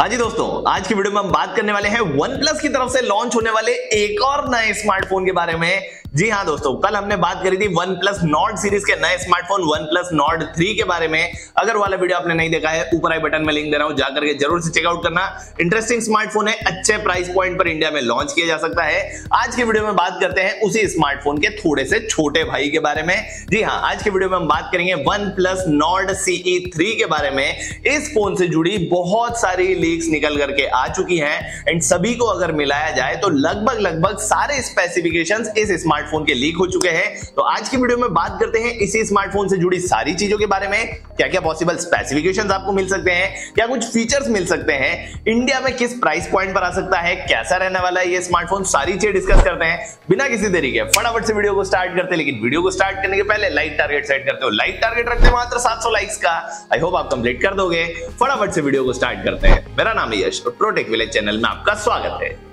हाँ जी दोस्तों, आज की वीडियो में हम बात करने वाले हैं वन प्लस की तरफ़ से लॉन्च होने वाले एक और नए स्मार्टफ़ोन के बारे में। जी हाँ दोस्तों, कल हमने बात करी थी वन प्लस नॉर्ड सीरीज़ के नए smartphone OnePlus Nord three के बारे में। अगर वाला वीडियो आपने नहीं देखा है, ऊपर आई बटन में लिंक दे रहा हूँ, जाकर के ज़रूर से चेकआउट करना। इंटरेस्टिंग स्मार्टफ़ोन है, अच्छे प्राइस पॉइंट पर इंडिया में लॉन्च किया जा सकता है। आज की वीडियो में बात करते हैं उसी स्मार्टफ़ोन के थोड़े से छोटे भाई के बारे में। जी हाँ आज की वीडियो में हम बात करेंगे OnePlus Nord CE three के बारे में। इस फ़ोन से जुड़ी बहुत सारी लीक्स निकल करके आ चुकी हैं। एंड सभी को अगर मिलाया जाए तो लगभग लगभग सारे स्पेसिफिकेशंस इस स्मार्टफ़ोन के लीक हो चुके हैं। तो आज की वीडियो में बात करते हैं इसी स्मार्टफ़ोन से जुड़ी सारी चीज़ों के बारे में। क्या क्या पॉसिबल स्पेसिफिकेशंस आपको मिल सकते हैं? क्या कुछ फीचर्स मिल सकते हैं? इंडिया में किस प्राइस पॉइंट पर आ सकता है? कैसा रहने वाला है ये स्मार्टफ़ोन सारी चीज़ें डिस्कस करते हैं। बिना किसी देरी के फटाफट से वीडियो को स्टार्ट करते हैं। लेकिन वीडियो को स्टार्ट करने के पहले लाइक टारगेट सेट करते हो। लाइक टारगेट रखते मात्र 700 लाइक्स का। आई होप आप कंप्लीट कर दोगे। फटाफट से वीडियो को स्टार्ट करते हैं। मेरा नाम यश और प्रोटेक्ट विलेज चैनल में आपका स्वागत है।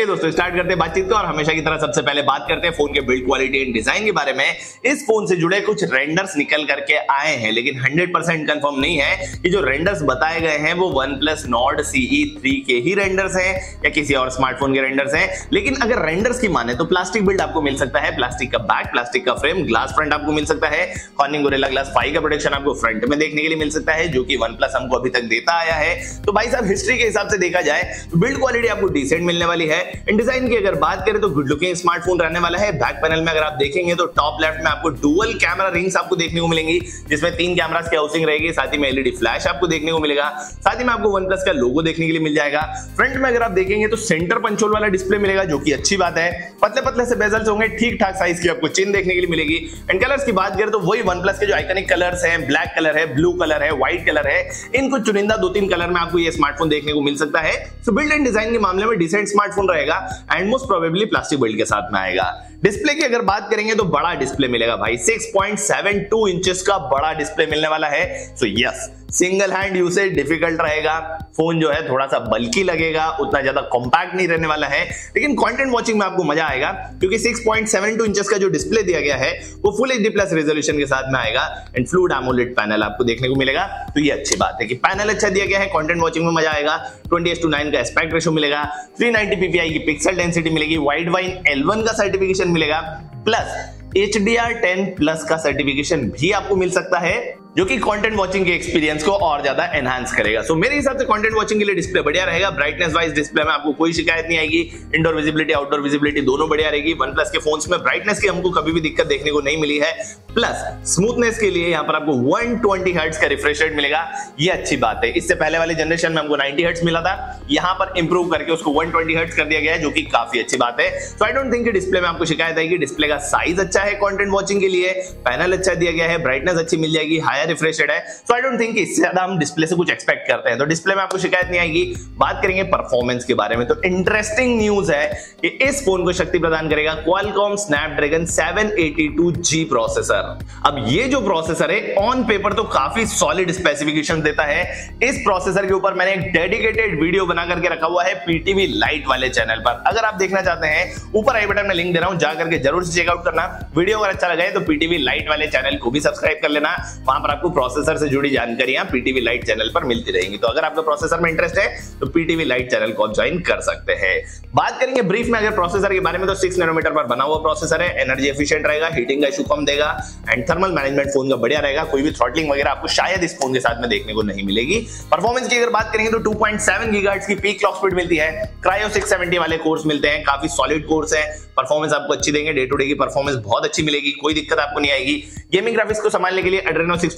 चलिए दोस्तों स्टार्ट करते हैं बातचीत को और हमेशा की तरह सबसे पहले बात करते हैं फ़ोन के बिल्ड क्वालिटी एंड डिज़ाइन के बारे में। इस फ़ोन से जुड़े कुछ रेंडर्स निकल करके आए हैं, लेकिन 100 परसेंट कंफर्म नहीं है कि जो रेंडर्स बताए गए हैं, वो OnePlus Nord CE three के ही रेंडर्स हैं या किसी और स्मार्टफ़ोन के रेंडर्स हैं। लेकिन अगर रेंडर्स की माने तो प्लास्टिक बिल्ड आपको मिल सकता है प्लास्टिक का बैक प्लास्टिक का फ्रेम ग्लास फ्रंट आपको मिल सकता है कॉर्निंग गोरेला ग्लास फाइव का प्रोटेक्शन आपको फ्रंट में देखने के लिए मिल सकता है, जो कि वन हमको अभी तक देता आया है। तो भाई साहब हिस्ट्री के हिसाब से देखा जाए तो बिल्ड क्वालिटी आपको डिसेंट मिलने वाली है। इन डिज़ाइन की अगर बात करें तो गुड लुकिंग स्मार्टफ़ोन रहने वाला है। बैक पैनल में अगर आप देखेंगे तो टॉप लेफ़्ट में आपको डुअल कैमरा रिंग्स आपको देखने को मिलेंगी, जिसमें तीन कैमरास की हाउसिंग रहेगी, साथ ही में एलईडी फ्लैश आपको देखने को मिलेगा, साथ ही में आपको वन प्लस का लोगो देखने के लिए मिल जाएगा। फ्रंट में अगर आप देखेंगे तो सेंटर पंचोल वाला डिस्प्ले मिलेगा, जो कि अच्छी बात है। पतले पतले से बेजल्स होंगे, ठीक ठाक साइज़ की आपको चिन्ह देखने के लिए मिलेगी। एंड कलर्स की बात करें तो वही वन के जो आइकनिक कलर्स हैं ब्लैक कलर है ब्लू कलर है व्हाइट कलर है, इनको चुनिंदा दो तीन कलर में आपको ये स्मार्टफ़ोन देखने को मिल सकता है। सो बिल्ड एंड डिज़ाइन के मामले में डिसेंट स्मार्टफ़ोन रहेगा and most probably plastic build के साथ में आएगा। डिस्प्ले की अगर बात करेंगे तो बड़ा डिस्प्ले मिलेगा भाई। 6.72 इंचेस का बड़ा डिस्प्ले मिलने वाला है। So so yes yes, single hand usage difficult रहेगा। फ़ोन जो है थोड़ा सा बल्कि लगेगा उतना ज़्यादा कॉम्पैक्ट नहीं रहने वाला है। लेकिन कंटेंट वॉचिंग में आपको मज़ा आएगा क्योंकि 6.72 इंचेस का जो डिस्प्ले दिया गया है वो फुल एचडी प्लस रेजोल्यूशन के साथ में आएगा एंड फ्लूड एमोलेट पैनल आपको देखने को मिलेगा। तो ये अच्छी बात है कि पैनल अच्छा दिया गया है कॉन्टेंट वॉचिंग में मज़ा आएगा। ट्वेंटी का एस्पेक्ट रेशो मिलेगा। थ्री नाइनटी की पिक्सल डेंसिटी मिलेगी। वाइड वाइन एल का सर्टिफिकेशन मिलेगा। Plus H D R ten plus का सर्टिफिकेशन भी आपको मिल सकता है। जो कि कंटेंट वॉचिंग के एक्सपीरियंस को और ज़्यादा एनहांस करेगा। सो so, मेरे हिसाब से कंटेंट वॉचिंग के लिए डिस्प्ले बढ़िया रहेगा। ब्राइटनेस वाइज डिस्प्ले में आपको कोई शिकायत नहीं आएगी। इंडोर विजिबिलिटी आउटडोर विजिबिलिटी दोनों बढ़िया रहेगी। वन प्लस के फोन्स में ब्राइटनेस की हमको कभी भी दिक्कत देखने को नहीं मिली है। प्लस स्मूथनेस के लिए यहाँ पर आपको 120 हर्ट्ज का रिफ्रेश रेट मिलेगा। ये अच्छी बात है। इससे पहले वाले जनरेशन में हमको 90 हर्ट्स मिला था। यहाँ पर इंप्रूव करके उसको 120 हर्ट्ज कर दिया गया है जो कि काफ़ी अच्छी बात है। So I don't think display में आपको शिकायत आएगी। डिस्प्ले का साइज़ अच्छा है कॉन्टेंट वॉचिंग के लिए। पैनल अच्छा दिया गया है। ब्राइटनेस अच्छी मिल जाएगी। हायर रिफ्रेश है। सो आई डोंट थिंक इससे ज़्यादा हम डिस्प्ले से कुछ एक्सपेक्ट करते हैं। तो डिस्प्ले में आपको शिकायत नहीं आएगी। बात करेंगे परफॉर्मेंस के बारे में। तो इंटरेस्टिंग न्यूज़ है कि इस फ़ोन को शक्ति प्रदान करेगा क्वालकॉम स्नैपड्रैगन 782G प्रोसेसर अब ये जो प्रोसेसर है ऑन पेपर तो काफ़ी सॉलिड स्पेसिफिकेशन देता है। इस प्रोसेसर के ऊपर मैंने एक डेडिकेटेड वीडियो बना करके रखा हुआ है पीटीवी लाइट वाले चैनल पर। अगर आप देखना चाहते हैं, ऊपर आई बटन में लिंक दे रहा हूँ, जाकर के ज़रूर से चेकआउट करना। वीडियो अगर अच्छा लगा है तो पीटीवी लाइट वाले चैनल को भी सब्सक्राइब कर लेना। वहाँ पर आपको प्रोसेसर से जुड़ी जानकारियाँ पीटीवी लाइट चैनल पर मिलती रहेंगी। तो अगर आपका प्रोसेसर में इंटरेस्ट है तो पीटीवी लाइट चैनल को ज्वाइन कर सकते हैं। बात करेंगे ब्रीफ में, अगर प्रोसेसर के बारे में तो सिक्स नैनोमीटर पर बना हुआ प्रोसेसर है। एनर्जी एफिशिएंट रहेगा हीटिंग का इशू कम देगा एंड थर्मल मैनेजमेंट फ़ोन का बढ़िया रहेगा। कोई भी थ्रॉटलिंग वगैरह आपको शायद इस फ़ोन के साथ में देखने को नहीं मिलेगी। परफॉर्मेंस की अगर बात करेंगे तो 2.7 गीगाहर्ट्ज की पीक क्लॉक स्पीड मिलती है। क्रायो 670 वाले कोर्स मिलते हैं, काफ़ी सॉलिड कोर्स है। परफॉर्मेंस आपको अच्छी देंगे डे टू डे की परफॉर्मेंस बहुत अच्छी मिलेगी, कोई दिक्कत आपको नहीं आएगी। गेमिंग ग्राफिक्स को संभालने के लिए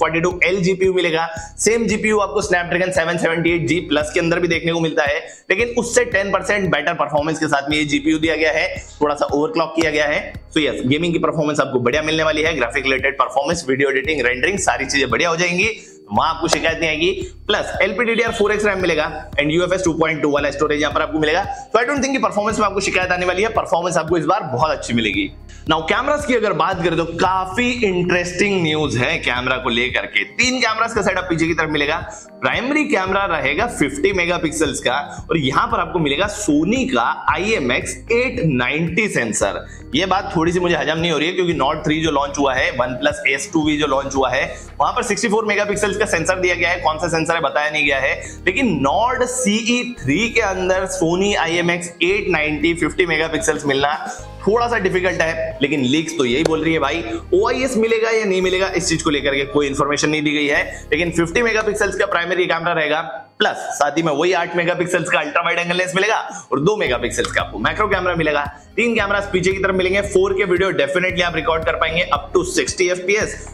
642 L GPU मिलेगा। सेम जीपीयू आपको Snapdragon seven seventy eight G plus के अंदर भी देखने को मिलता है। लेकिन उससे 10% बेटर परफॉर्मेंस के साथ में ये जीपीयू दिया गया है। थोड़ा सा ओवरक्लॉक किया गया है। तो यस गेमिंग की परफॉर्मेंस आपको बढ़िया मिलने वाली है। Graphic related performance video editing rendering सारी चीज़ें बढ़िया हो जाएँगी। वहाँ आपको शिकायत नहीं आएगी। प्लस एलपीडीडीआर 4x रैम मिलेगा एंड यूएफएस 2.2 वाला स्टोरेज यहाँ पर आपको मिलेगा। तो आई डोंट थिंक कि परफॉर्मेंस में आपको शिकायत आने वाली है। परफॉर्मेंस आपको इस बार बहुत अच्छी मिलेगी। नाउ कैमरास की अगर बात करें तो काफ़ी इंटरेस्टिंग न्यूज़ है कैमरा को लेकर के। तीन कैमरास का सेटअप पीछे की तरफ़ मिलेगा। प्राइमरी कैमरा रहेगा 50 मेगापिक्सल्स का और यहाँ पर आपको मिलेगा सोनी का IMX मल्टी सेंसर ये बात थोड़ी सी मुझे हजम नहीं हो रही है क्योंकि नॉट थ्री जो लॉन्च हुआ है OnePlus S two V जो लॉन्च हुआ है, वहाँ पर 64 मेगापिक्सल का सेंसर दिया गया है, कौन सा सेंसर है बताया नहीं गया है। लेकिन नॉर्ड सीई थ्री के अंदर Sony I M X eight ninety fifty mega मिलना थोड़ा सा डिफ़िकल्ट है, लेकिन लीक्स तो यही बोल रही है भाई। OIS मिलेगा या नहीं मिलेगा, इस चीज़ को लेकर के कोई इन्फॉर्मेशन नहीं दी गई है। लेकिन 50 मेगापिक्सल्स का प्राइमरी कैमरा रहेगा। प्लस साथ ही में वही आठ मेगापिक्सल्स का अल्ट्रा वाइड एंगल लेंस मिलेगा और दो मेगापिक्सल्स का आपको मैक्रो कैमरा मिलेगा। तीन कैमरा पीछे की तरफ़ मिलेंगे। फोर के वीडियो डेफिनेटली आप रिकॉर्ड कर पाएँगे up to sixty F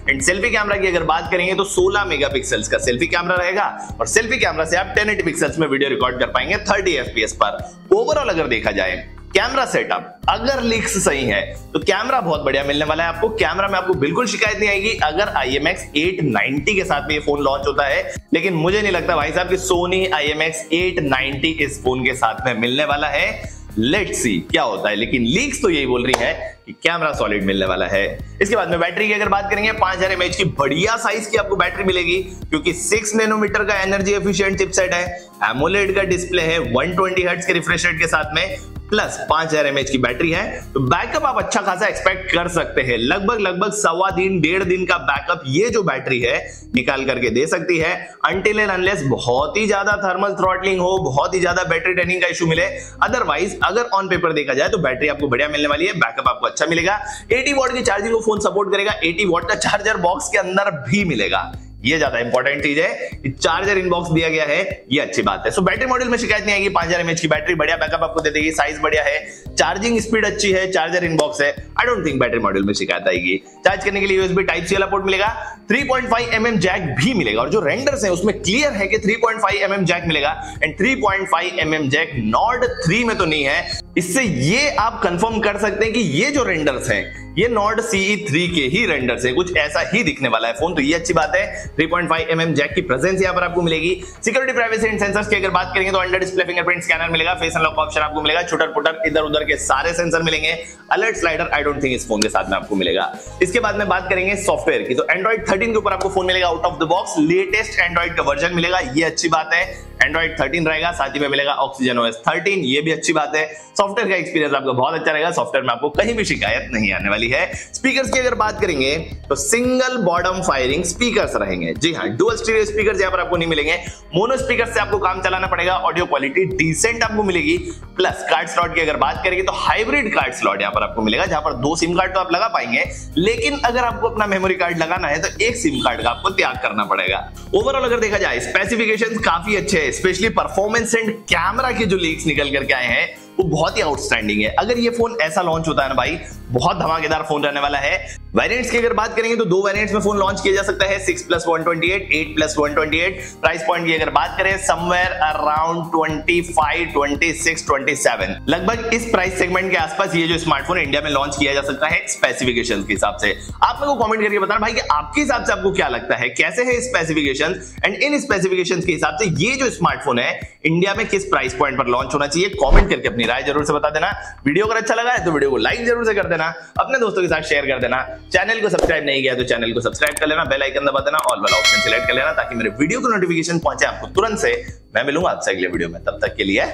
and selfie camera की अगर बात करेंगे तो सोलह मेगा का सेल्फी कैमरा रहेगा। और सेल्फी कैमरा से आप 1080 पिक्सल्स में वीडियो रिकॉर्ड कर पाएँगे 30 एफपीएस पर। ओवरऑल अगर देखा जाए कैमरा सेटअप, अगर लीक्स सही है तो कैमरा बहुत बढ़िया मिलने वाला है आपको। कैमरा में आपको बिल्कुल शिकायत नहीं आएगी अगर IMX 890 के साथ में ये फ़ोन लॉन्च होता है। लेकिन मुझे नहीं लगता भाई साहब कि सोनी IMX 890 इस फ़ोन के साथ में मिलने वाला है। लेट सी क्या होता है। लेकिन लीक्स तो यही बोल रही है कि कैमरा सॉलिड मिलने वाला है। इसके बाद में बैटरी की अगर बात करेंगे, पाँच हज़ार एमएच की बढ़िया साइज़ की आपको बैटरी मिलेगी, क्योंकि सिक्स नैनोमीटर का एनर्जी एफिशिएंट चिपसेट है। एमोलेड का डिस्प्ले है 120 ट्वेंटी के रिफ्रेश रेट के साथ में। प्लस पाँच हज़ार एमएच की बैटरी है तो बैकअप आप अच्छा खासा एक्सपेक्ट कर सकते हैं। लगभग लगभग सवा दिन, डेढ़ दिन का बैकअप ये जो बैटरी है, निकाल करके दे सकती है। अंटिल एंड अनलेस बहुत ही ज़्यादा थर्मल थ्रॉटलिंग हो, बहुत ही ज़्यादा बैटरी ड्रेनिंग का इशू मिले। अदरवाइज़ अगर ऑन पेपर देखा जाए तो बैटरी आपको बढ़िया मिलने वाली है, बैकअप आपको अच्छा मिलेगा। एटी वॉट की चार्जिंग को फ़ोन सपोर्ट करेगा, एटी वॉट का चार्जर बॉक्स के अंदर भी मिलेगा। ये ज़्यादा इंपॉर्टेंट चीज़ है चार्जर इनबॉक्स दिया गया है, ये अच्छी बात है। सो बैटरी मॉडल में शिकायत नहीं आएगी, पाँच हज़ार एमएच की बैटरी बढ़िया बैकअप आपको दे देगी साइज़ बढ़िया है चार्जिंग स्पीड अच्छी है चार्जर इनबॉक्स है। I don't think battery model में शिकायत आएगी। चार्ज करने के लिए यूएसबी टाइप सी वाला पोर्ट मिलेगा 3.5 mm जैक भी मिलेगा। और जो रेंडर्स है, उसमें क्लियर है कि 3.5 mm जैक मिलेगा। And 3.5 mm jack Nord three में तो नहीं है। इससे ये आप कंफर्म कर सकते हैं कि ये जो रेंडर्स हैं ये नॉर्ड सीई थ्री के ही रेंडर से कुछ ऐसा ही दिखने वाला है फ़ोन। तो ये अच्छी बात है। 3.5 पॉइंट mm जैक की प्रेजेंस यहाँ पर आपको मिलेगी। सिक्योरिटी प्राइवेसी एंड सेंसर्स की अगर बात करेंगे तो अंडर डिस्प्ले फिंगरप्रिंट स्कैनर मिलेगा फेस अनलॉक ऑप्शन आपको मिलेगा, छुटर पुटर इधर उधर के सारे सेंसर मिलेंगे। Alert slider I don't think इस फ़ोन के साथ में आपको मिलेगा। इसके बाद में बात करेंगे सॉफ्टवेयर की। तो एंड्रॉइड थर्टीन के ऊपर आपको फ़ोन मिलेगा out of the box latest Android का वर्जन मिलेगा, ये अच्छी बात है। एंड्रॉइड 13 रहेगा, साथ ही में मिलेगा ऑक्सीजन ओएस 13 ये भी अच्छी बात है। सॉफ्टवेयर का एक्सपीरियंस आपको बहुत अच्छा रहेगा। सॉफ्टवेयर में आपको कहीं भी शिकायत नहीं आने वाली। है। स्पीकर्स की अगर बात करेंगे तो सिंगल बॉटम फायरिंग स्पीकर्स रहेंगे। जी हाँ डुअल स्टीरियो स्पीकर यहाँ पर आपको नहीं मिलेंगे। मोनो स्पीकर से आपको काम चलाना पड़ेगा ऑडियो क्वालिटी डिसेंट आपको मिलेगी। प्लस कार्ड स्लॉट की अगर बात करेंगे तो हाइब्रिड कार्ड स्लॉट यहाँ पर आपको मिलेगा, जहाँ पर दो सिम कार्ड तो आप लगा पाएँगे। लेकिन अगर आपको अपना मेमोरी कार्ड लगाना है तो एक सिम कार्ड का आपको त्याग करना पड़ेगा। ओवरऑल अगर देखा जाए स्पेसिफिकेशन काफ़ी अच्छे हैं स्पेशली परफॉर्मेंस एंड कैमरा के जो लीक्स निकल करके आए हैं वो बहुत ही आउटस्टैंडिंग है। अगर ये फ़ोन ऐसा लॉन्च होता है ना भाई, बहुत धमाकेदार फ़ोन रहने वाला है। वेरिएंट्स की अगर बात करेंगे तो दो वेरिएंट्स में फ़ोन लॉन्च किया जा सकता है six plus one twenty eight eight plus one twenty eight price point की अगर बात करें somewhere around twenty five twenty six twenty seven लगभग इस प्राइस सेगमेंट के आसपास ये जो स्मार्टफ़ोन इंडिया में लॉन्च किया जा सकता है स्पेसिफिकेशन के हिसाब से। आप मेरे को कॉमेंट करके बताना भाई, कि आपके हिसाब से आपको क्या लगता है? कैसे है स्पेसिफिकेशन एंड इन स्पेसिफिकेशन के हिसाब से ये जो स्मार्टफ़ोन है इंडिया में किस प्राइस पॉइंट पर लॉन्च होना चाहिए? कॉमेंट करके अपनी राय ज़रूर से बता देना। वीडियो अगर अच्छा लगा है तो वीडियो को लाइक ज़रूर से कर देना। अपने दोस्तों के साथ शेयर कर देना। चैनल को सब्सक्राइब नहीं किया तो चैनल को सब्सक्राइब कर लेना बेल आइकन दबा देना ऑल वाला ऑप्शन सिलेक्ट कर लेना ताकि मेरे वीडियो को नोटिफिकेशन पहुँचे आपको तुरंत से। मैं मिलूँगा आपसे अगले वीडियो में। तब तक के लिए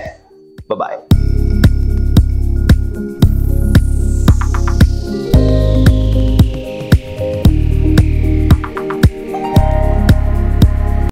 बाय